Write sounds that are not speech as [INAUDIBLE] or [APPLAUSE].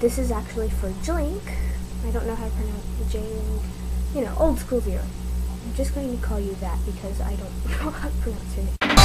this is actually for Jlink. I don't know how to pronounce the you know, old school zero. I'm just going to call you that because I don't [LAUGHS] know how to pronounce your name.